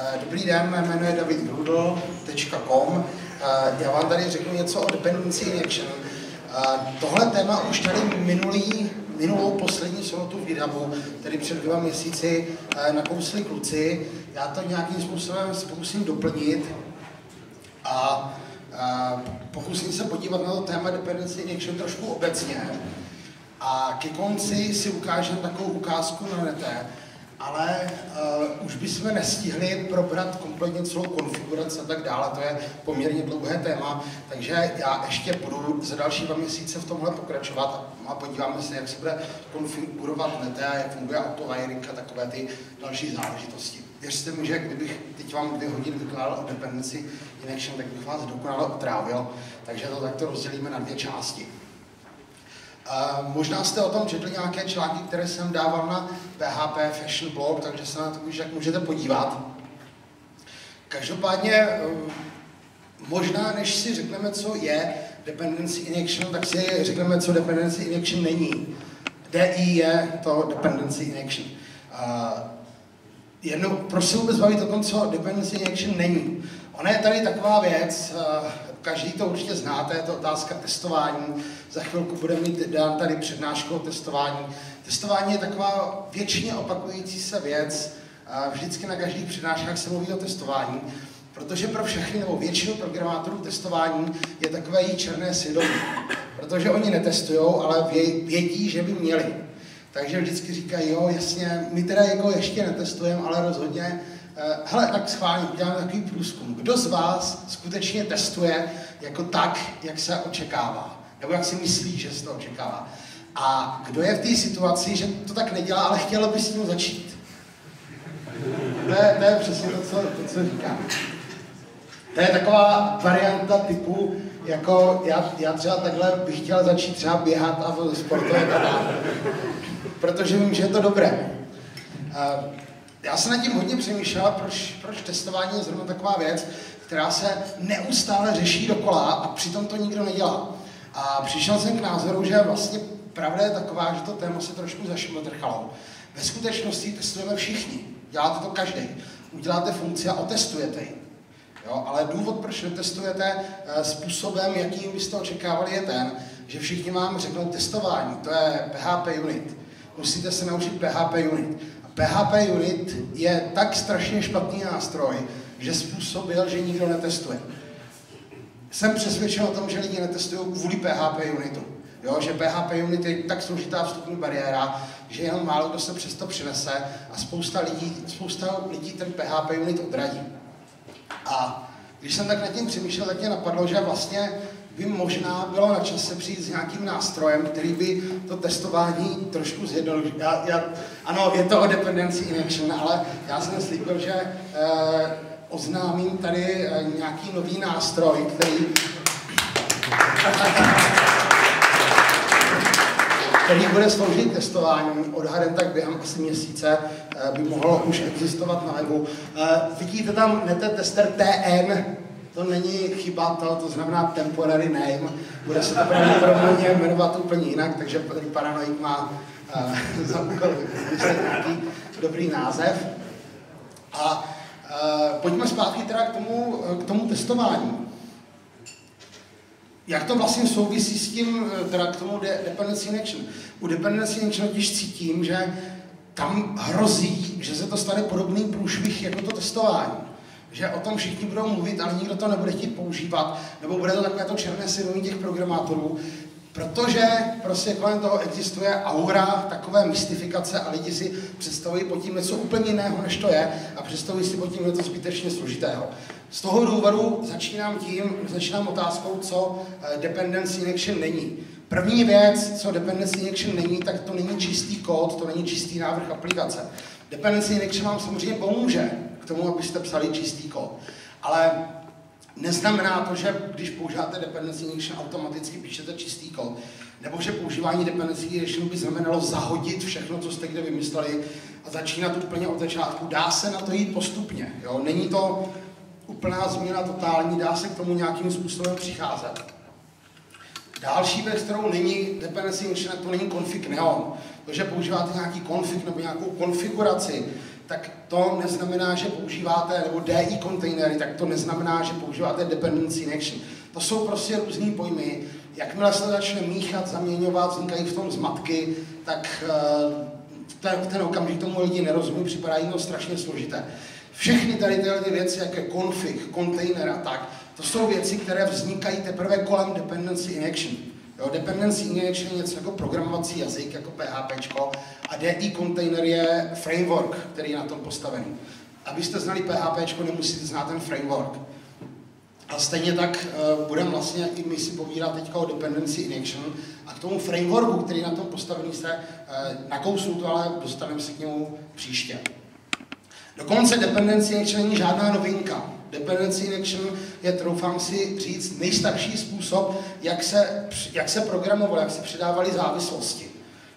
Eh, dobrý den, mé jméno je davidgrudl.com. Eh, já vám tady řeknu něco o dependency injection. Eh, tohle téma už tady minulý, minulou poslední sobotu v GitHubu, tedy před dvěma měsíci, nakousli kluci. Já to nějakým způsobem zkusím doplnit a pokusím se podívat na to téma dependency injection trošku obecně. A ke konci si ukážeme takovou ukázku na nete, ale uh, už bychom nestihli probrat kompletně celou konfiguraci a tak dále, to je poměrně dlouhé téma, takže já ještě budu za další dva měsíce v tomhle pokračovat a podíváme se, jak se bude konfigurovat nete a jak funguje autowiring a takové ty další záležitosti. Věřte mi, že kdybych teď vám dvě hodiny vykládal o dependency injection, tak bych vás dokonale otrávil, takže to takto rozdělíme na dvě části. Uh, možná jste o tom četli nějaké články, které jsem dával na PHP Fashion Blog, takže se na to už jak můžete podívat. Každopádně, uh, možná než si řekneme, co je dependency injection, tak si řekneme, co dependency injection není. DI je to dependency injection. Uh, jednou, proč se vůbec bavit o tom, co dependency injection není? Ona je tady taková věc, každý to určitě znáte, je to otázka testování. Za chvilku bude mít dán tady přednášku o testování. Testování je taková většině opakující se věc. Vždycky na každých přednáškách se mluví o testování, protože pro všechny nebo většinu programátorů testování je takové jí černé svědomí. Protože oni netestují, ale vědí, že by měli. Takže vždycky říkají, jo, jasně, my teda jako ještě netestujeme, ale rozhodně hele, tak schválně uděláme takový průzkum. Kdo z vás skutečně testuje jako tak, jak se očekává? Nebo jak si myslí, že se to očekává? A kdo je v té situaci, že to tak nedělá, ale chtěl by s tím začít? To je, to je přesně to, co, to, co říkám. To je taková varianta typu, jako já, já třeba takhle bych chtěl začít třeba běhat a sportovat Protože vím, že je to dobré. Uh, já jsem nad tím hodně přemýšlel, proč, proč testování je zrovna taková věc, která se neustále řeší dokola a přitom to nikdo nedělá. A přišel jsem k názoru, že vlastně pravda je taková, že to téma se trošku zašmotrchalo. Ve skutečnosti testujeme všichni. Děláte to každý. Uděláte funkci a otestujete ji. Jo, ale důvod, proč netestujete eh, způsobem, jakým byste očekávali, je ten, že všichni vám řeknou testování. To je PHP unit. Musíte se naučit PHP unit. PHP Unit je tak strašně špatný nástroj, že způsobil, že nikdo netestuje. Jsem přesvědčen o tom, že lidi netestují kvůli PHP Unitu. Jo, že PHP Unit je tak složitá vstupní bariéra, že jenom málo kdo se přesto přinese a spousta lidí, spousta lidí ten PHP Unit odradí. A když jsem tak nad tím přemýšlel, tak mě napadlo, že vlastně by možná bylo na čase přijít s nějakým nástrojem, který by to testování trošku zjednodušil. Já, já, ano, je to o dependency injection, ale já jsem slíbil, že eh, oznámím tady eh, nějaký nový nástroj, který který bude sloužit testování. Odhadem tak během asi měsíce eh, by mohlo už existovat na webu. Eh, vidíte tam nete tester TN, to není chyba, to, to znamená temporary name, bude se to pravděpodobně jmenovat úplně jinak, takže tady Paranoid má uh, za úkol nějaký dobrý název. A uh, pojďme zpátky teda k tomu, k tomu testování. Jak to vlastně souvisí s tím, teda k tomu de- dependency injection? U dependency injection totiž cítím, že tam hrozí, že se to stane podobný průšvih jako to testování že o tom všichni budou mluvit, ale nikdo to nebude chtít používat, nebo bude to takové to černé svědomí těch programátorů, protože prostě kolem toho existuje aura takové mystifikace a lidi si představují pod tím něco úplně jiného, než to je a představují si pod tím něco zbytečně složitého. Z toho důvodu začínám tím, začínám otázkou, co eh, dependency injection není. První věc, co dependency injection není, tak to není čistý kód, to není čistý návrh aplikace. Dependency injection vám samozřejmě pomůže, tomu, abyste psali čistý kód. Ale neznamená to, že když používáte dependency injection, automaticky píšete čistý kód. Nebo že používání dependency injection by znamenalo zahodit všechno, co jste kde vymysleli a začínat úplně od začátku. Dá se na to jít postupně. Jo? Není to úplná změna totální, dá se k tomu nějakým způsobem přicházet. Další věc, kterou není dependency injection, to není config neon. To, že používáte nějaký config nebo nějakou konfiguraci, tak to neznamená, že používáte, nebo DI kontejnery, tak to neznamená, že používáte dependency injection. To jsou prostě různý pojmy. Jakmile se začne míchat, zaměňovat, vznikají v tom zmatky, tak v ten, v ten okamžik tomu lidi nerozumí, připadá jim to strašně složité. Všechny tady tyhle ty věci, jako config, container a tak, to jsou věci, které vznikají teprve kolem dependency injection. Jo, dependency injection je něco jako programovací jazyk, jako PHP, a DI container je framework, který je na tom postavený. Abyste znali PHP, nemusíte znát ten framework. A stejně tak uh, budeme vlastně i my si povídat teďka o dependency injection a k tomu frameworku, který na tom postavený se uh, nakousnu to, ale dostaneme se k němu příště. Dokonce dependency injection není žádná novinka. Dependency injection je, troufám si říct, nejstarší způsob, jak se, jak se programovalo, jak se předávaly závislosti.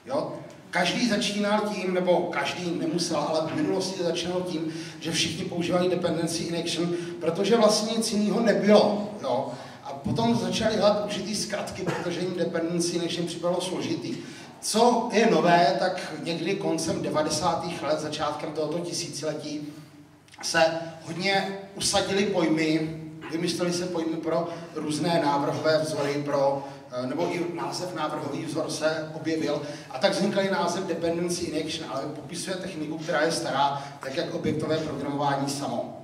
Jo? Každý začínal tím, nebo každý nemusel, ale v minulosti začínal tím, že všichni používali dependency injection, protože vlastně nic jiného nebylo. Jo? A potom začali hledat určitý zkratky, protože jim dependency injection připadalo složitý. Co je nové, tak někdy koncem 90. let, začátkem tohoto tisíciletí, se hodně usadili pojmy, vymysleli se pojmy pro různé návrhové vzory, pro, eh, nebo i název návrhový vzor se objevil. A tak vznikl název Dependency in Action, ale popisuje techniku, která je stará, tak jak objektové programování samo.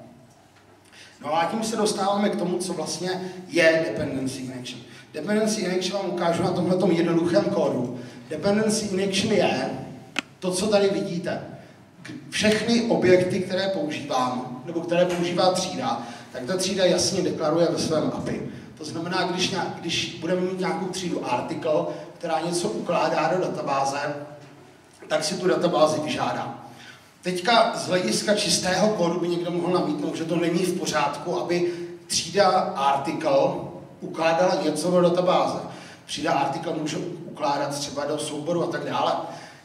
No a tím se dostáváme k tomu, co vlastně je Dependency in Action. Dependency in Action vám ukážu na tomhle jednoduchém kódu. Dependency in Action je to, co tady vidíte všechny objekty, které používám, nebo které používá třída, tak ta třída jasně deklaruje ve svém API. To znamená, když, nějak, když budeme mít nějakou třídu article, která něco ukládá do databáze, tak si tu databázi vyžádá. Teďka z hlediska čistého kódu by někdo mohl namítnout, že to není v pořádku, aby třída article ukládala něco do databáze. Třída article může ukládat třeba do souboru a tak dále.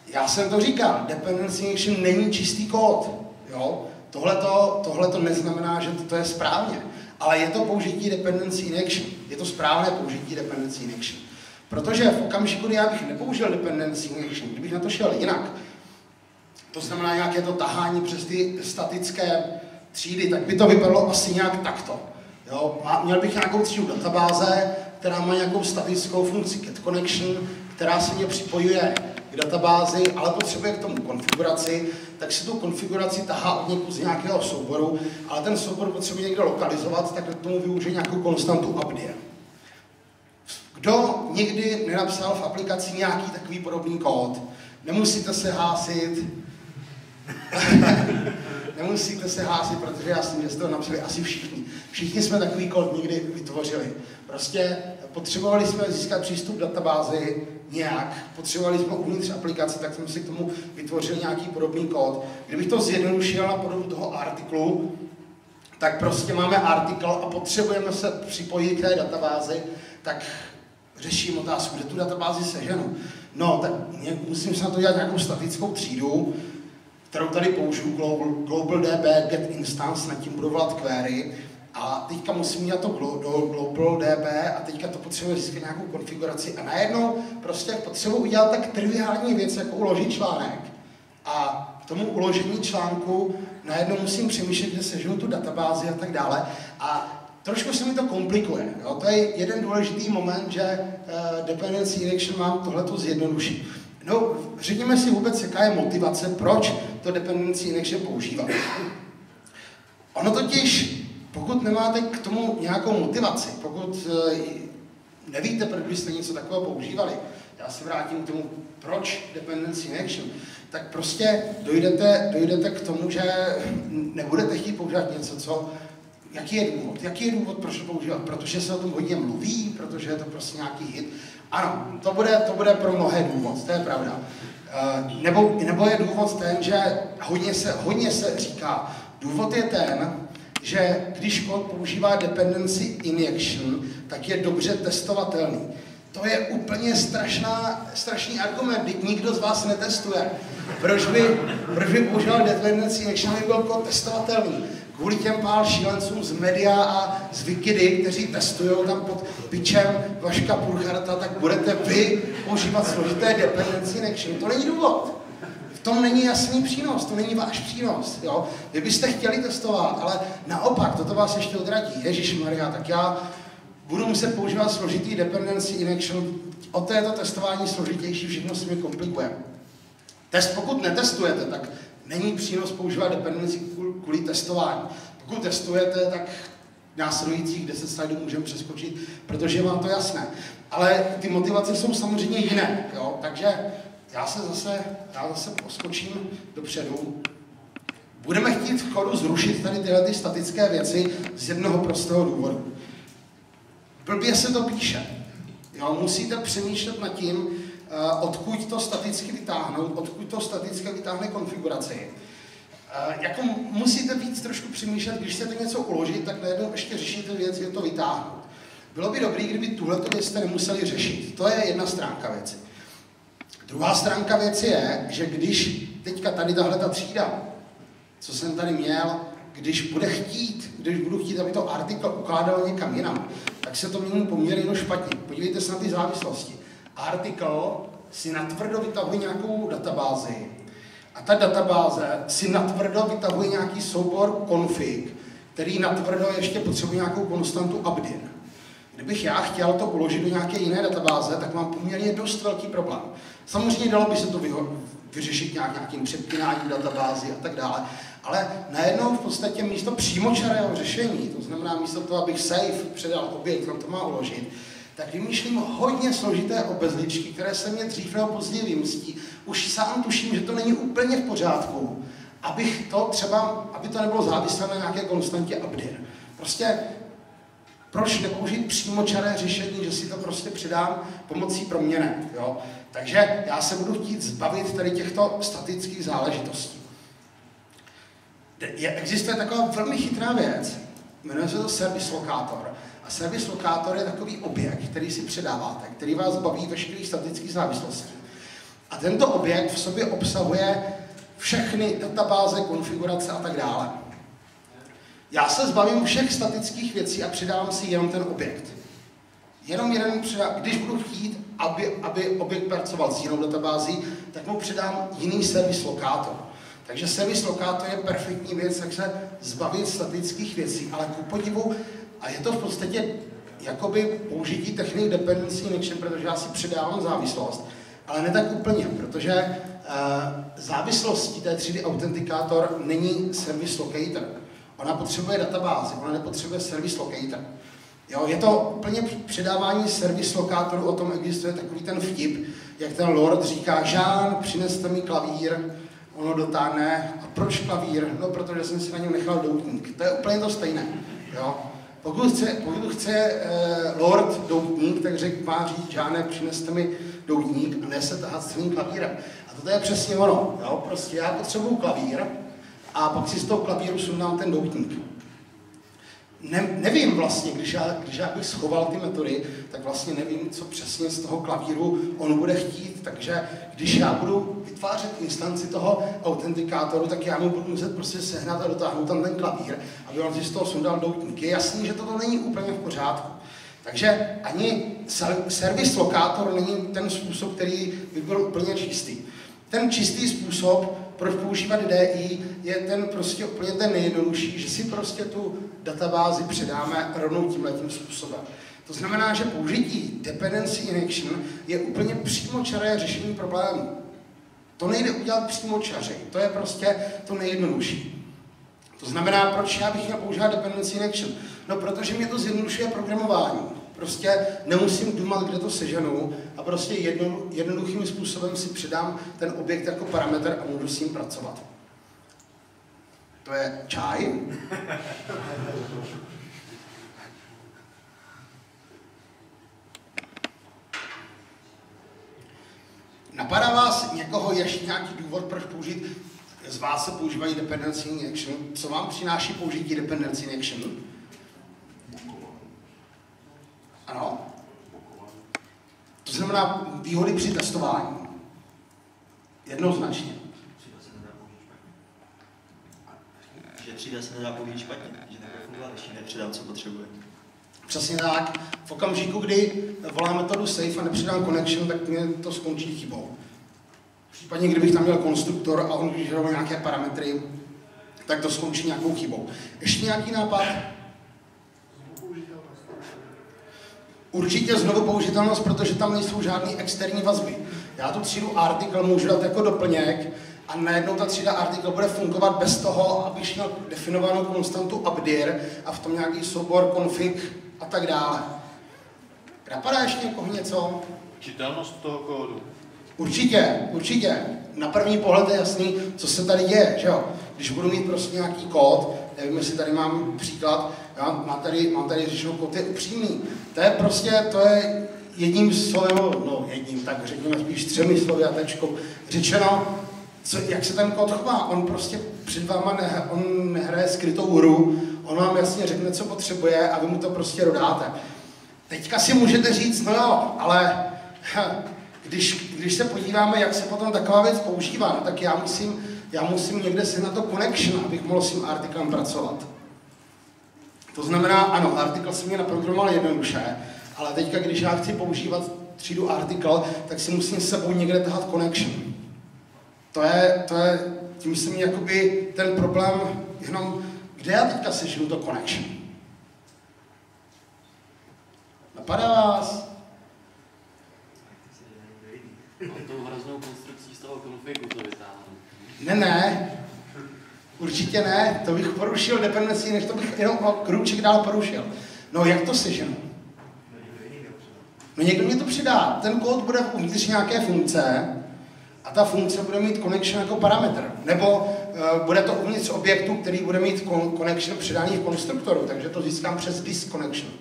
Já jsem to říkal, dependency injection není čistý kód. Tohle to neznamená, že to, to je správně, ale je to použití dependency injection. Je to správné použití dependency injection. Protože v okamžiku, kdy já bych nepoužil dependency injection, kdybych na to šel jinak, to znamená nějaké to tahání přes ty statické třídy, tak by to vypadalo asi nějak takto. Jo? A měl bych nějakou třídu databáze, která má nějakou statickou funkci get connection, která se mě připojuje k databázi, ale potřebuje k tomu konfiguraci, tak si tu konfiguraci tahá od někud z nějakého souboru, ale ten soubor potřebuje někdo lokalizovat, tak k tomu využije nějakou konstantu abdie. Kdo nikdy nenapsal v aplikaci nějaký takový podobný kód, nemusíte se hásit, nemusíte se hásit, protože já si že to napsali asi všichni. Všichni jsme takový kód nikdy vytvořili. Prostě potřebovali jsme získat přístup k databázi, nějak, potřebovali jsme uvnitř aplikace, tak jsme si k tomu vytvořili nějaký podobný kód. Kdybych to zjednodušil na podobu toho artiklu, tak prostě máme artikl a potřebujeme se připojit k té databázi, tak řeším otázku, že tu databázi seženu. No, tak musím se na to dělat nějakou statickou třídu, kterou tady použiju, Global, Global DB Get Instance, nad tím budu volat query, a teďka musím mít to Global DB a teďka to potřebuje získat nějakou konfiguraci a najednou prostě potřebuji udělat tak triviální věc, jako uložit článek. A k tomu uložení článku najednou musím přemýšlet, kde seženu tu databázi a tak dále. A trošku se mi to komplikuje. Jo? To je jeden důležitý moment, že uh, dependency injection mám tohleto zjednodušit. No, řekněme si vůbec, jaká je motivace, proč to dependency injection používat. Ono totiž pokud nemáte k tomu nějakou motivaci, pokud eh, nevíte, proč byste něco takového používali, já se vrátím k tomu, proč dependency in action, tak prostě dojdete, dojdete k tomu, že nebudete chtít používat něco, co Jaký je důvod? Jaký je důvod, proč to používat? Protože se o tom hodně mluví, protože je to prostě nějaký hit. Ano, to bude, to bude pro mnohé důvod, to je pravda. Eh, nebo, nebo je důvod ten, že hodně se, hodně se říká, důvod je ten, že když kód používá dependency injection, tak je dobře testovatelný. To je úplně strašná, strašný argument, když nikdo z vás netestuje. Proč by, proč by používal dependency injection, aby byl kód testovatelný? Kvůli těm pár šílencům z media a z Wikidy, kteří testují tam pod pičem Vaška Purcharta, tak budete vy používat složité dependency injection. To není důvod tom není jasný přínos, to není váš přínos. Jo? Vy byste chtěli testovat, ale naopak, toto vás ještě odradí. Ježíš Maria, tak já budu muset používat složitý dependency in action. O to je to testování složitější, všechno se mi komplikuje. Test, pokud netestujete, tak není přínos používat dependency kvůli testování. Pokud testujete, tak následujících 10 slajdů můžeme přeskočit, protože je vám to jasné. Ale ty motivace jsou samozřejmě jiné, jo? takže já se zase, já zase poskočím dopředu. Budeme chtít v chodu zrušit tady tyhle ty statické věci z jednoho prostého důvodu. Blbě se to píše. Jo? Musíte přemýšlet nad tím, uh, odkud to staticky vytáhnout, odkud to staticky vytáhne konfiguraci. Uh, jako musíte víc trošku přemýšlet, když chcete něco uložit, tak najednou ještě řešíte věc, je to vytáhnout. Bylo by dobré, kdyby tuhle věc jste nemuseli řešit. To je jedna stránka věci. Druhá stránka věci je, že když teďka tady tahle ta třída, co jsem tady měl, když bude chtít, když budu chtít, aby to artikl ukládal někam jinam, tak se to mění poměrně špatně. Podívejte se na ty závislosti. Artikl si natvrdo vytahuje nějakou databázi a ta databáze si natvrdo vytahuje nějaký soubor config, který natvrdo ještě potřebuje nějakou konstantu abdin. Kdybych já chtěl to uložit do nějaké jiné databáze, tak mám poměrně dost velký problém. Samozřejmě dalo by se to vyřešit nějak, nějakým přepínáním databázy a tak dále, ale najednou v podstatě místo přímočarého řešení, to znamená místo toho, abych safe předal objekt, kam to má uložit, tak vymýšlím hodně složité obezličky, které se mě dřív nebo později vymstí. Už sám tuším, že to není úplně v pořádku, abych to třeba, aby to nebylo závislé na nějaké konstantě update. Prostě proč nepoužít přímočaré řešení, že si to prostě přidám pomocí proměny. Jo? Takže já se budu chtít zbavit tady těchto statických záležitostí. Je, existuje taková velmi chytrá věc, jmenuje se to service lokátor. A service lokátor je takový objekt, který si předáváte, který vás baví veškerých statických závislostí. A tento objekt v sobě obsahuje všechny databáze, konfigurace a tak dále. Já se zbavím všech statických věcí a přidávám si jenom ten objekt. Jenom jeden předám, když budu chtít, aby, aby objekt pracoval s jinou databází, tak mu předám jiný servis lokátor. Takže servis lokátor je perfektní věc, jak se zbavit statických věcí, ale ku podivu, a je to v podstatě jakoby použití technik dependency injection, protože já si předávám závislost, ale ne tak úplně, protože uh, závislostí té 3D autentikátor není service locator. Ona potřebuje databázi, ona nepotřebuje service locator. Jo, je to úplně předávání servis lokátoru, o tom existuje takový ten vtip, jak ten lord říká, Žán, přineste mi klavír, ono dotáhne, a proč klavír? No, protože jsem si na něm nechal doutník. To je úplně to stejné. Jo? Pokud chce, pokud chce eh, lord doutník, tak řek, má říct, Žáne, přineste mi doutník a ne se tahat s svým klavírem. A to je přesně ono. Jo? Prostě já potřebuju klavír, a pak si z toho klavíru sundám ten doutník. Ne, nevím vlastně, když já, když já bych schoval ty metody, tak vlastně nevím, co přesně z toho klavíru on bude chtít, takže když já budu vytvářet instanci toho autentikátoru, tak já mu budu muset prostě sehnat a dotáhnout tam ten klavír, aby on si z toho sundal doutník. Je jasný, že toto není úplně v pořádku. Takže ani servis lokátor není ten způsob, který by byl úplně čistý. Ten čistý způsob proč používat DI, je ten prostě úplně ten nejjednodušší, že si prostě tu databázi předáme rovnou tímhletím způsobem. To znamená, že použití dependency injection je úplně přímočaré řešení problému. To nejde udělat přímočaři, to je prostě to nejjednodušší. To znamená, proč já bych měl používat dependency injection? No, protože mě to zjednodušuje programování. Prostě nemusím dumat, kde to seženu a prostě jedno, jednoduchým způsobem si přidám ten objekt jako parametr a můžu s ním pracovat. To je čaj. Napadá vás někoho ještě nějaký důvod, proč použít, z vás se používají dependency injection, co vám přináší použití dependency injection? Ano? To znamená výhody při testování. Jednoznačně. Že 3D se nedá použít špatně, že nebude fungovat, když nepřidám, co potřebuje. Přesně tak. V okamžiku, kdy volám metodu safe a nepřidám connection, tak mě to skončí chybou. Případně, kdybych tam měl konstruktor a on vyžadoval nějaké parametry, tak to skončí nějakou chybou. Ještě nějaký nápad? Určitě znovu použitelnost, protože tam nejsou žádné externí vazby. Já tu třídu article můžu dát jako doplněk a najednou ta třída article bude fungovat bez toho, abych měl definovanou konstantu updir a v tom nějaký soubor config a tak dále. Napadá ještě někoho něco? Čitelnost toho kódu. Určitě, určitě. Na první pohled je jasný, co se tady děje, že jo? Když budu mít prostě nějaký kód, nevím, jestli tady mám příklad, já mám tady, mám tady řešenou kód, je upřímný. To je prostě, to je jedním slovem, no jedním, tak řekněme spíš třemi slovy a tečkou, řečeno, co, jak se ten kód chová. On prostě před váma ne, on nehraje skrytou hru, on vám jasně řekne, co potřebuje a vy mu to prostě dodáte. Teďka si můžete říct, no jo, ale když, když se podíváme, jak se potom taková věc používá, no, tak já musím, já musím někde se na to connection, abych mohl s tím artiklem pracovat. To znamená, ano, artikl se mě naprogramoval jednoduše, ale teďka, když já chci používat třídu article, tak si musím s sebou někde tahat connection. To je, to je, tím se mi jakoby ten problém jenom, kde já teďka sežiju to connection? Napadá vás? No, tou hroznou konstrukcí z toho konfigu to vytáhnu. Ne, ne. Určitě ne. To bych porušil dependenci, než to bych jenom o krůček dál porušil. No, jak to seženu? No někdo mi to přidá. Ten kód bude uvnitř nějaké funkce a ta funkce bude mít connection jako parametr. Nebo uh, bude to uvnitř objektu, který bude mít con- connection přidaný v konstruktoru, takže to získám přes disk connection.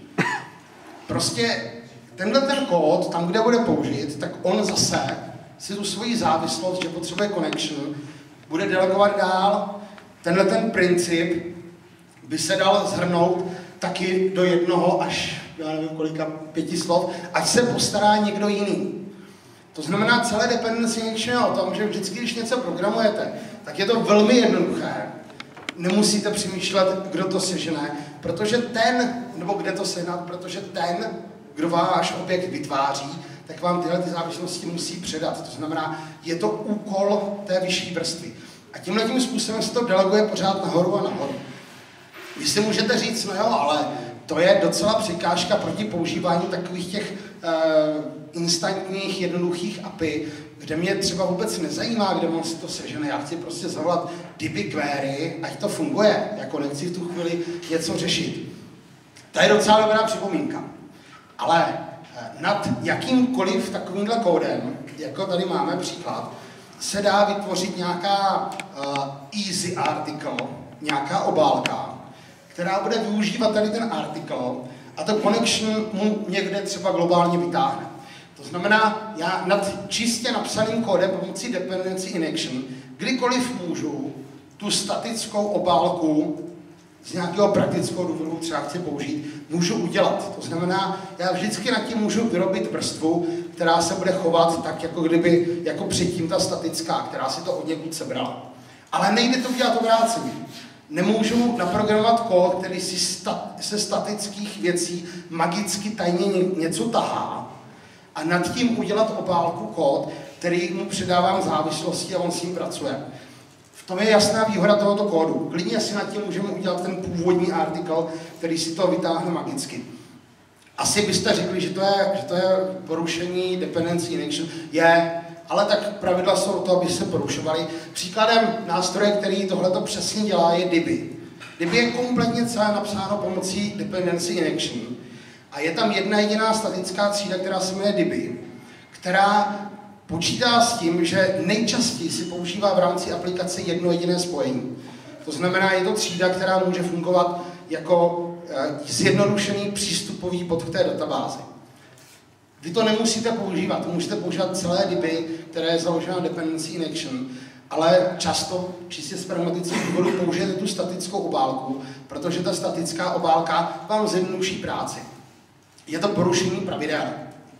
Prostě tenhle ten kód, tam, kde bude použit, tak on zase si tu svoji závislost, že potřebuje connection, bude delegovat dál. Tenhle ten princip by se dal zhrnout taky do jednoho až, já nevím kolika, pěti slov, ať se postará někdo jiný. To znamená, celé dependency injection je o tom, že vždycky, když něco programujete, tak je to velmi jednoduché. Nemusíte přemýšlet, kdo to sežene, protože ten, nebo kde to sehnat, protože ten, kdo váš objekt vytváří, tak vám tyhle ty závislosti musí předat. To znamená, je to úkol té vyšší vrstvy. A tímhle tím způsobem se to deleguje pořád nahoru a nahoru. Vy si můžete říct, no jo, ale to je docela překážka proti používání takových těch uh, instantních, jednoduchých API, kde mě třeba vůbec nezajímá, kde mám si to sežene. Já chci prostě zavolat DB query, ať to funguje. Jako nechci v tu chvíli něco řešit. To je docela dobrá připomínka. Ale nad jakýmkoliv takovýmhle kódem, jako tady máme příklad, se dá vytvořit nějaká uh, easy article, nějaká obálka, která bude využívat tady ten article a to connection mu někde třeba globálně vytáhne. To znamená, já nad čistě napsaným kódem pomocí dependency injection kdykoliv můžu tu statickou obálku z nějakého praktického důvodu třeba chci použít, můžu udělat. To znamená, já vždycky nad tím můžu vyrobit vrstvu, která se bude chovat tak, jako kdyby, jako předtím ta statická, která si to od někud sebrala. Ale nejde to udělat obráceně. Nemůžu naprogramovat kód, který si sta- se statických věcí magicky tajně něco tahá a nad tím udělat obálku kód, který mu předávám závislosti a on s ním pracuje. V tom je jasná výhoda tohoto kódu. Klidně si nad tím můžeme udělat ten původní artikel, který si to vytáhne magicky. Asi byste řekli, že to je, že to je porušení dependency injection. Je, ale tak pravidla jsou to, aby se porušovaly. Příkladem nástroje, který tohle přesně dělá, je Diby. Diby je kompletně celé napsáno pomocí dependency injection. A je tam jedna jediná statická třída, která se jmenuje Diby, která počítá s tím, že nejčastěji si používá v rámci aplikace jedno jediné spojení. To znamená, je to třída, která může fungovat jako zjednodušený přístupový bod k té databázi. Vy to nemusíte používat, můžete používat celé DB, které je založeno dependency injection, ale často čistě z pragmatických důvodů použijete tu statickou obálku, protože ta statická obálka vám zjednoduší práci. Je to porušení pravidel.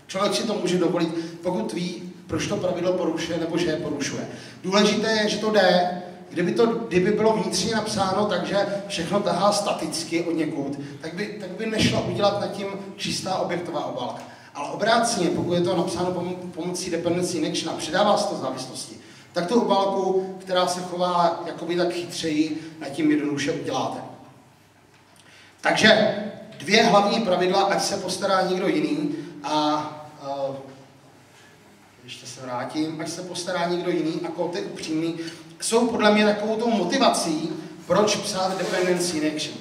Člověk si to může dovolit, pokud ví, proč to pravidlo porušuje nebo že je porušuje. Důležité je, že to jde, Kdyby to kdyby bylo vnitřně napsáno tak, že všechno tahá staticky od někud, tak by, tak by nešlo udělat nad tím čistá objektová obálka. Ale obráceně, pokud je to napsáno pomocí dependency injection a přidává se to závislosti, tak tu obálku, která se chová jakoby tak chytřeji, na tím jednoduše uděláte. Takže dvě hlavní pravidla, ať se postará někdo jiný a ještě vrátím, ať se postará někdo jiný a je upřímný, jsou podle mě takovou tou motivací, proč psát dependency in action.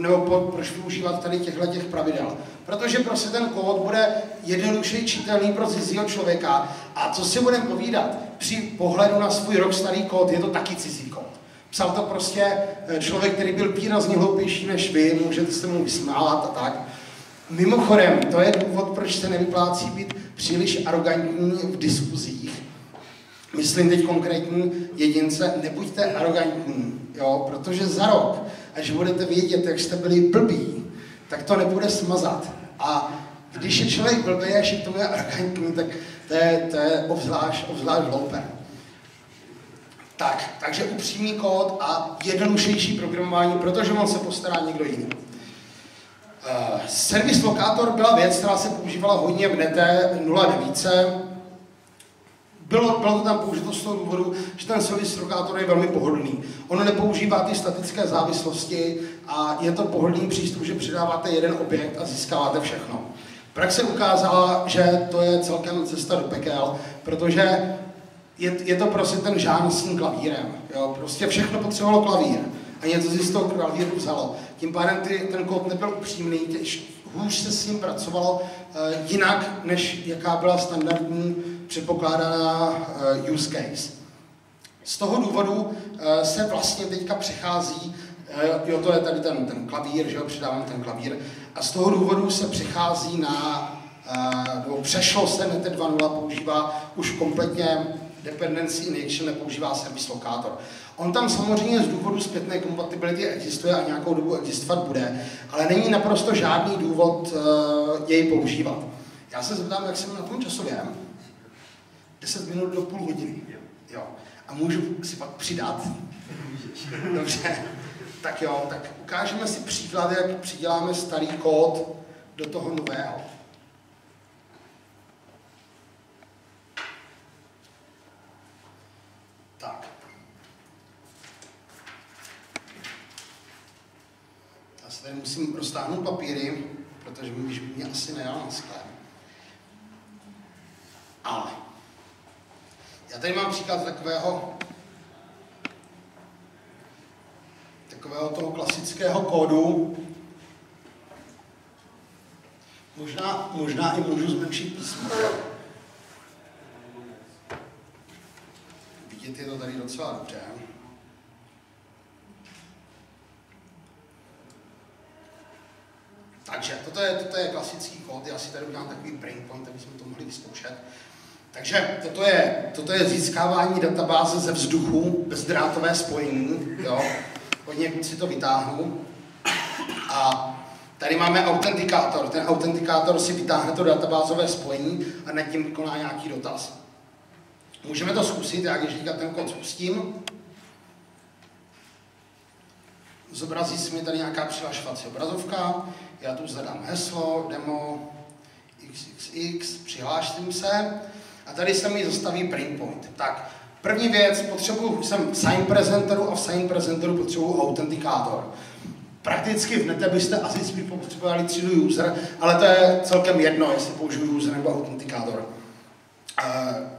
Nebo po, proč využívat tady těchto těch pravidel. Protože prostě ten kód bude jednoduše čitelný pro cizího člověka. A co si budeme povídat, při pohledu na svůj rok starý kód je to taky cizí kód. Psal to prostě eh, člověk, který byl výrazně hloupější než vy, můžete se mu vysmávat a tak. Mimochodem, to je důvod, proč se nevyplácí být příliš arrogantní v diskuzích. Myslím teď konkrétní jedince, nebuďte arrogantní, jo, protože za rok, až budete vědět, jak jste byli blbí, tak to nebude smazat. A když je člověk blbý a je k tomu je arrogantní, tak to je, to je obzvlášť, obzvlášť hloupé. Tak, takže upřímný kód a jednodušejší programování, protože on se postará někdo jiný. Uh, servis lokátor byla věc, která se používala hodně v nete 09. Bylo, bylo to tam použito z toho důvodu, že ten servis lokátor je velmi pohodlný. Ono nepoužívá ty statické závislosti a je to pohodlný přístup, že přidáváte jeden objekt a získáváte všechno. Praxe ukázala, že to je celkem cesta do pekel, protože je, je to prostě ten žánr s tím klavírem. Jo? Prostě všechno potřebovalo klavír a něco si z toho klavíru vzalo. Tím pádem ty, ten kód nebyl upřímný, těž, hůř se s ním pracovalo uh, jinak, než jaká byla standardní předpokládaná uh, use case. Z toho důvodu uh, se vlastně teďka přechází, uh, jo, to je tady ten, ten klavír, že jo, přidávám ten klavír, a z toho důvodu se přechází na, uh, nebo přešlo se NET 2.0, používá už kompletně dependency in action, nepoužívá servis lokátor. On tam samozřejmě z důvodu zpětné kompatibility existuje a nějakou dobu existovat bude, ale není naprosto žádný důvod uh, jej používat. Já se zeptám, jak jsem na tom časově. 10 minut do půl hodiny. Jo. A můžu si pak přidat? Dobře. Tak jo, tak ukážeme si příklad, jak přiděláme starý kód do toho nového. Tak. Já se tady musím roztáhnout papíry, protože mi mě asi nejal na sklep. A já tady mám příklad takového takového toho klasického kódu. Možná, možná i můžu zmenšit písmo. Vidět je to tady docela dobře. Takže toto je, toto je klasický kód, já si tady udělám takový brainpoint, aby jsme to mohli vyzkoušet. Takže toto je, toto je získávání databáze ze vzduchu, bezdrátové spojení, jo. Hodně si to vytáhnu. A tady máme autentikátor. Ten autentikátor si vytáhne to databázové spojení a nad tím koná nějaký dotaz. Můžeme to zkusit, já když ten kód spustím. Zobrazí se mi tady nějaká přihlašovací obrazovka, já tu zadám heslo, demo, xxx, přihláším se a tady se mi zastaví print point. Tak, první věc, potřebuji, jsem sign presenteru a v sign presenteru potřebuji autentikátor. Prakticky v nete byste asi spíš potřebovali třídu user, ale to je celkem jedno, jestli použiju user nebo autentikátor.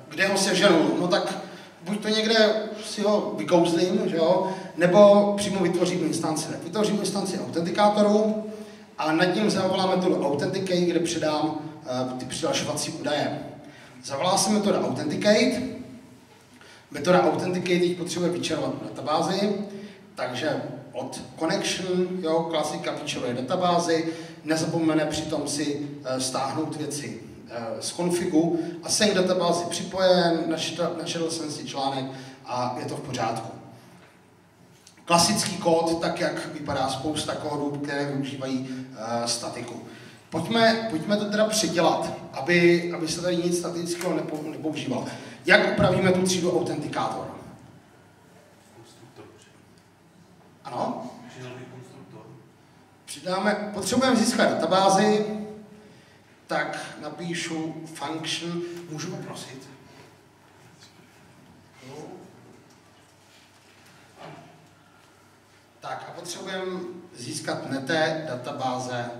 Kde ho seženu? No tak buď to někde si ho vykouzlím, že jo, nebo přímo vytvořím instanci. Vytvořím instanci autentikátoru a nad ním zavolám metodu authenticate, kde předám uh, ty přihlašovací údaje. Zavolá se metoda authenticate. Metoda authenticate teď potřebuje vyčerovat databázi, takže od connection, jo, klasika vyčeruje databázi, nezapomene přitom si uh, stáhnout věci uh, z konfigu a jsem k databázi připojen, načetl jsem si článek a je to v pořádku. Klasický kód, tak jak vypadá spousta kódů, které využívají uh, statiku. Pojďme, pojďme to teda předělat, aby, aby se tady nic statického nepo, nepoužívalo. Jak upravíme tu třídu autentikátor? Ano? Přidáme, potřebujeme získat databázi, tak napíšu function, můžu poprosit? Tak a potřebujeme získat nete databáze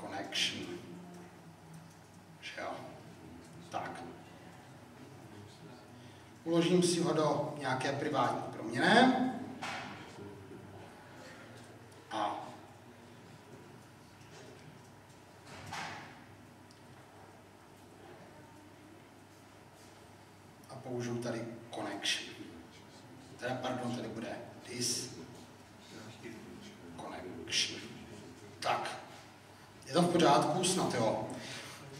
connection. Že jo? Tak. Uložím si ho do nějaké privátní proměny. A a použiju tady connection. Teda, pardon, tady bude this connection. Tak, je to v pořádku? Snad jo.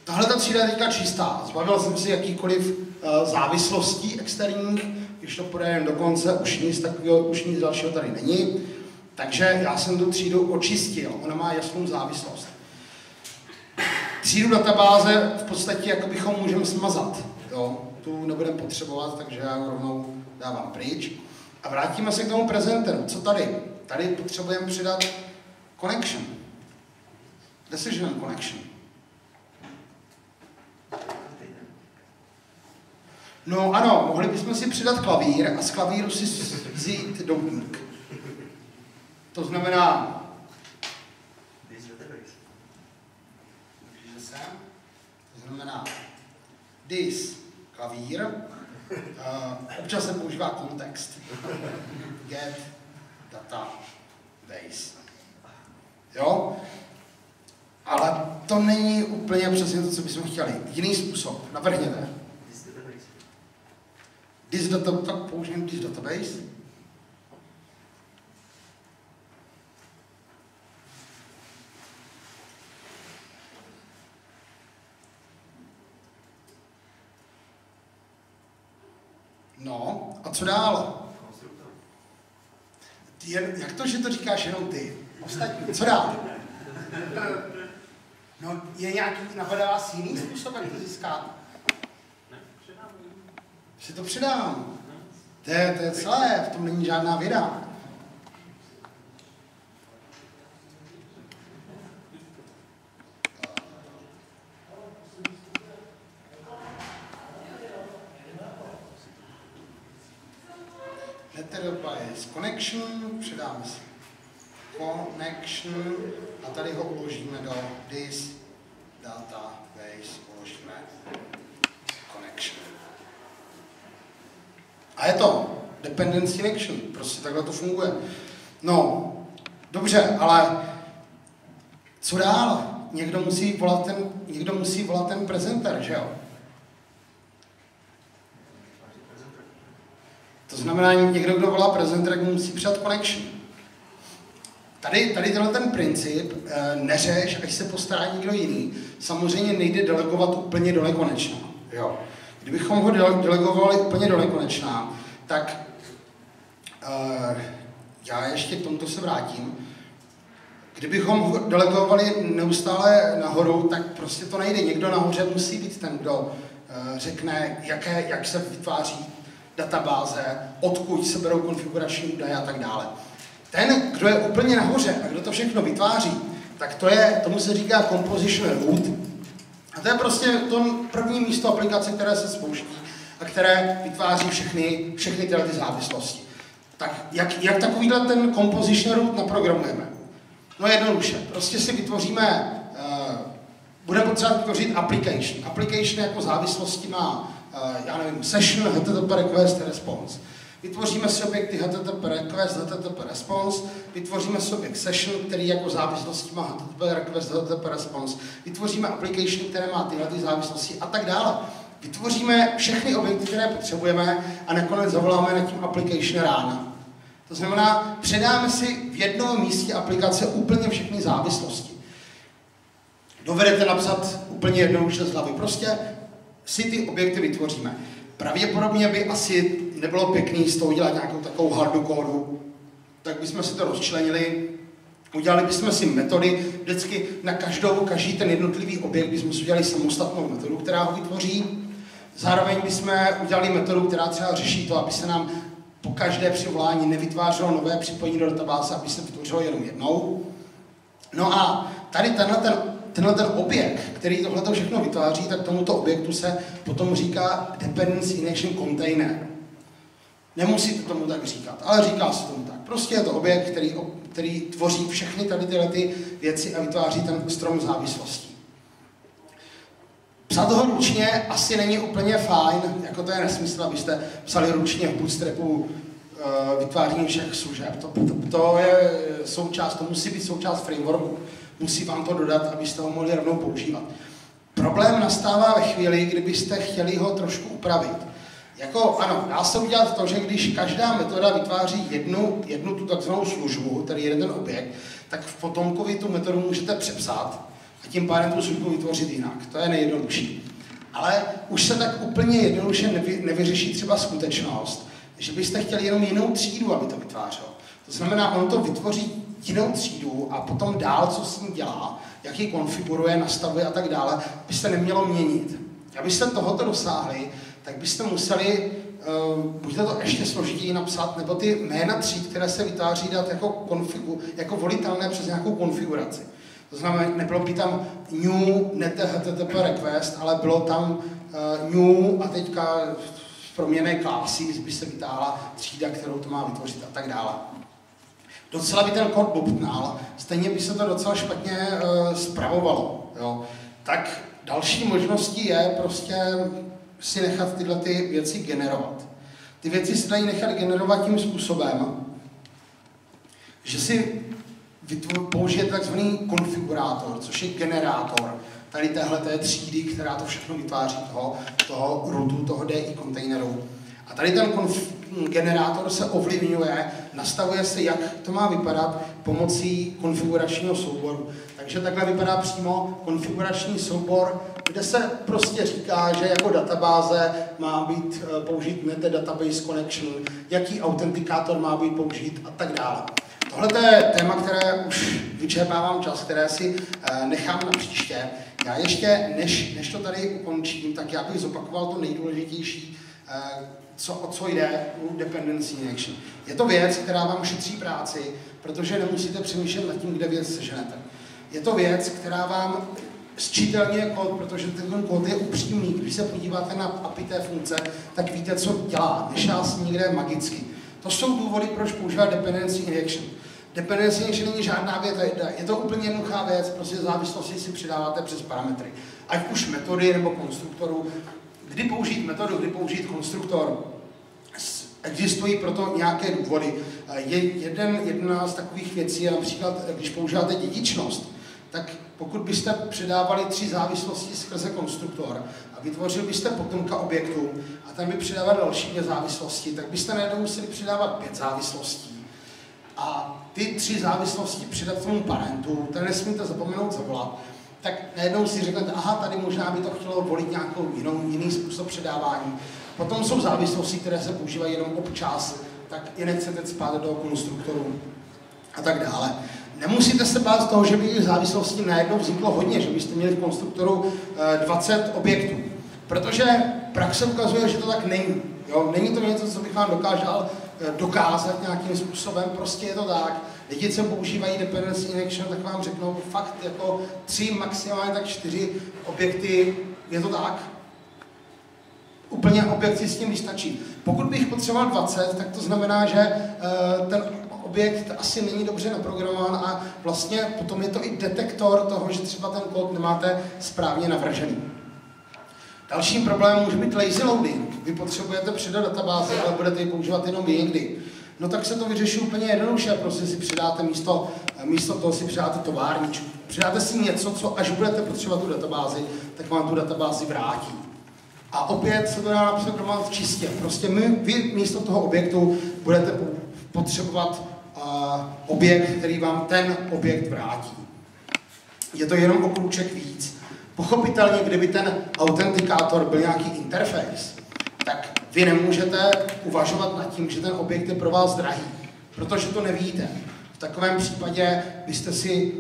Tahle ta třída je teďka čistá. Zbavil jsem si jakýkoliv uh, závislostí externích, když to půjde do konce, už nic takového, už nic dalšího tady není. Takže já jsem tu třídu očistil, ona má jasnou závislost. Třídu databáze v podstatě jako bychom můžeme smazat. Jo? Tu nebudeme potřebovat, takže já ho rovnou dávám pryč. A vrátíme se k tomu prezenteru. Co tady? Tady potřebujeme přidat connection. Decision connection. No ano, mohli bychom si přidat klavír a z klavíru si vzít doutník. To znamená, to znamená this, klavír, uh, občas se používá kontext. Get data base. Jo? Ale to není úplně přesně to, co bychom chtěli. Jiný způsob. Navrhněte. This database. Použijeme this database. No, a co dál? Jen, jak to, že to říkáš jenom ty? Ostatní, co dál? No, je nějaký, napadá vás jiný způsob, jak to získat? Si to přidám. To je, to je celé, v tom není žádná věda. Database connection, přidáme si connection a tady ho uložíme do this database, uložíme connection. A je dependency connection, prostě takhle to funguje. No, dobře, ale co dál? Někdo musí volat ten, někdo musí volat ten prezentér, že jo? To znamená, někdo, kdo volá prezentér, tak musí přidat connection. Tady, tady tenhle ten princip e, neřeš, až se postará někdo jiný. Samozřejmě nejde delegovat úplně do nekonečna. Jo. Kdybychom ho dele- delegovali úplně do nekonečna, tak já ještě k tomuto se vrátím. Kdybychom ho delegovali neustále nahoru, tak prostě to nejde. Někdo nahoře musí být ten, kdo e, řekne, jaké, jak se vytváří databáze, odkud se berou konfigurační údaje a tak dále. Ten, kdo je úplně nahoře a kdo to všechno vytváří, tak to je, tomu se říká composition root. A to je prostě to první místo aplikace, které se spouští a které vytváří všechny, všechny tyhle ty závislosti. Tak jak, jak takovýhle ten composition root naprogramujeme? No jednoduše, prostě si vytvoříme, uh, budeme potřebovat vytvořit application. Application jako závislosti má, uh, já nevím, session, HTTP request, response. Vytvoříme si objekty HTTP request, HTTP response, vytvoříme si objekt session, který jako závislosti má HTTP request, HTTP response, vytvoříme application, které má tyhle ty závislosti a tak dále. Vytvoříme všechny objekty, které potřebujeme a nakonec zavoláme na tím application rána. To znamená, předáme si v jednom místě aplikace úplně všechny závislosti. Dovedete napsat úplně jednoduše z hlavy. Prostě si ty objekty vytvoříme. Pravděpodobně by asi nebylo pěkný z toho udělat nějakou takovou hardu kódu, tak bychom si to rozčlenili, udělali bychom si metody, vždycky na každou, každý ten jednotlivý objekt bychom si udělali samostatnou metodu, která ho vytvoří. Zároveň bychom udělali metodu, která třeba řeší to, aby se nám každé přivolání nevytvářelo nové připojení do databáze, aby se vytvořilo jenom jednou. No a tady tenhle ten, tenhle ten objekt, který tohle všechno vytváří, tak tomuto objektu se potom říká Dependency Injection Container. Nemusíte tomu tak říkat, ale říká se tomu tak. Prostě je to objekt, který, který tvoří všechny tady tyhle ty věci a vytváří ten strom závislostí. Psat ho ručně asi není úplně fajn, jako to je nesmysl, abyste psali ručně v Bootstrapu vytváření všech služeb. To, to, to je součást, to musí být součást frameworku. Musí vám to dodat, abyste ho mohli rovnou používat. Problém nastává ve chvíli, kdybyste chtěli ho trošku upravit. Jako ano, dá se udělat to, že když každá metoda vytváří jednu, jednu tu takzvanou službu, tedy jeden ten objekt, tak v potomkovi tu metodu můžete přepsat a tím pádem tu službu vytvořit jinak. To je nejjednodušší. Ale už se tak úplně jednoduše nevy, nevyřeší třeba skutečnost, že byste chtěli jenom jinou třídu, aby to vytvářelo. To znamená, on to vytvoří jinou třídu a potom dál, co s ní dělá, jak ji konfiguruje, nastavuje a tak dále, byste nemělo měnit. Abyste tohoto dosáhli, tak byste museli uh, buď to ještě složitěji napsat, nebo ty jména tříd, které se vytváří, dát jako, konfigu, jako volitelné přes nějakou konfiguraci. To znamená, nebylo by tam new net http request, ale bylo tam uh, new a teďka proměné klasy by se vytáhla třída, kterou to má vytvořit a tak dále. Docela by ten kód bobtnal, stejně by se to docela špatně uh, spravovalo. Jo. Tak další možností je prostě si nechat tyhle ty věci generovat. Ty věci se dají nechat generovat tím způsobem, že si použije takzvaný konfigurátor, což je generátor tady téhle té třídy, která to všechno vytváří, toho, toho rootu, toho DI kontejneru. A tady ten konf- generátor se ovlivňuje, nastavuje se, jak to má vypadat pomocí konfiguračního souboru. Takže takhle vypadá přímo konfigurační soubor, kde se prostě říká, že jako databáze má být eh, použít net database connection, jaký autentikátor má být použít a tak dále. Tohle je téma, které už vyčerpávám čas, které si eh, nechám na příště. Já ještě, než, než to tady ukončím, tak já bych zopakoval to nejdůležitější, eh, co, o co jde u dependency injection. Je to věc, která vám šetří práci, protože nemusíte přemýšlet nad tím, kde věc seženete. Je to věc, která vám sčitelně kód, protože ten kód je upřímný. Když se podíváte na API té funkce, tak víte, co dělá. Nešásí nikde magicky. To jsou důvody, proč používat dependency injection. Dependency není žádná věta, je to úplně jednoduchá věc, prostě závislosti si přidáváte přes parametry. Ať už metody nebo konstruktorů, kdy použít metodu, kdy použít konstruktor, existují proto nějaké důvody. Je jeden, jedna z takových věcí je například, když používáte dědičnost, tak pokud byste předávali tři závislosti skrze konstruktor a vytvořil byste potomka objektu a tam by přidával další dvě závislosti, tak byste najednou museli přidávat pět závislostí. A ty tři závislosti přidat tomu parentu, ten nesmíte zapomenout zavolat, tak najednou si řeknete, aha, tady možná by to chtělo volit nějakou jinou, jiný způsob předávání. Potom jsou závislosti, které se používají jenom občas, tak je nechcete spát do konstruktoru a tak dále. Nemusíte se bát z toho, že by těch závislostí najednou vzniklo hodně, že byste měli v konstruktoru 20 eh, objektů. Protože praxe ukazuje, že to tak není. Jo? Není to něco, co bych vám dokázal dokázat nějakým způsobem, prostě je to tak. Lidi, co používají dependency injection, tak vám řeknou fakt jako tři, maximálně tak čtyři objekty, je to tak. Úplně objekty s tím vystačí. Pokud bych potřeboval 20, tak to znamená, že uh, ten objekt asi není dobře naprogramován a vlastně potom je to i detektor toho, že třeba ten kód nemáte správně navržený. Dalším problémem může být lazy loading. Vy potřebujete přidat databázi, ale budete ji používat jenom někdy. No tak se to vyřeší úplně jednoduše, prostě si přidáte místo, místo toho si přidáte továrničku. Přidáte si něco, co až budete potřebovat tu databázi, tak vám tu databázi vrátí. A opět se to dá napsat čistě. Prostě my, vy místo toho objektu budete potřebovat objekt, který vám ten objekt vrátí. Je to jenom o kruček víc. Pochopitelně, kdyby ten autentikátor byl nějaký interface, tak vy nemůžete uvažovat nad tím, že ten objekt je pro vás drahý, protože to nevíte. V takovém případě byste si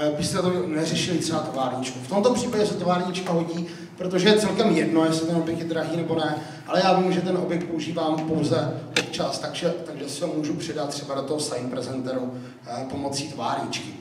eh, byste to neřešili třeba továrničku. V tomto případě se továrnička hodí, protože je celkem jedno, jestli ten objekt je drahý nebo ne, ale já vím, že ten objekt používám pouze občas, takže, takže si ho můžu přidat třeba do toho sign presenteru eh, pomocí továrničky.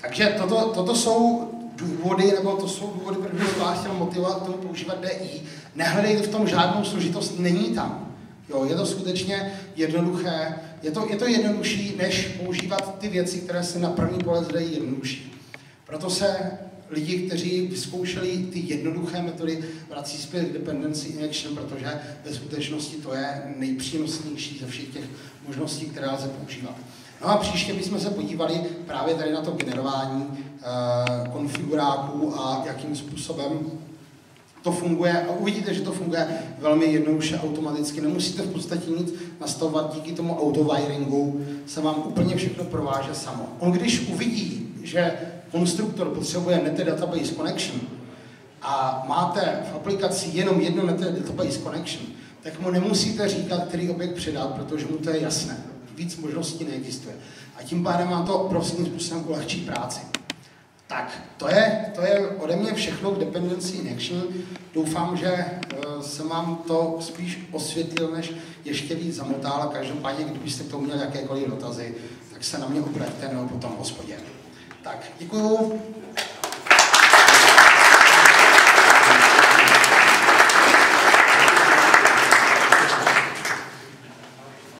Takže toto, toto jsou důvody, nebo to jsou důvody, proč bych vás chtěl motivovat k tomu používat DI. Nehledejte v tom žádnou složitost, není tam. Jo, je to skutečně jednoduché, je to, je to jednodušší, než používat ty věci, které se na první pohled zdají jednodušší. Proto se lidi, kteří vyzkoušeli ty jednoduché metody, vrací zpět k dependency injection, protože ve skutečnosti to je nejpřínosnější ze všech těch možností, které lze používat. No a příště bychom se podívali právě tady na to generování e, konfiguráků a jakým způsobem to funguje a uvidíte, že to funguje velmi jednoduše automaticky. Nemusíte v podstatě nic nastavovat, díky tomu autowiringu se vám úplně všechno prováže samo. On když uvidí, že konstruktor potřebuje Net Database Connection a máte v aplikaci jenom jedno Net Database Connection, tak mu nemusíte říkat, který objekt předat, protože mu to je jasné. Víc možností neexistuje. A tím pádem vám to prostým způsobem ulehčí práci. Tak, to je, to je ode mě všechno k Dependency in Action. Doufám, že jsem vám to spíš osvětlil, než ještě víc zamotal. Každopádně, kdybyste k tomu měli jakékoliv dotazy, tak se na mě obraťte nebo potom v hospodě. Tak, děkuju.